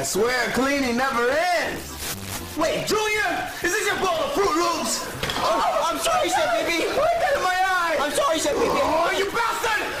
I swear cleaning never ends. Wait, Junior, is this your bowl of Froot Loops? Oh, I'm sorry, Chef Pee Baby. Put in my eye. I'm sorry, Chef Baby. Oh, you bastard!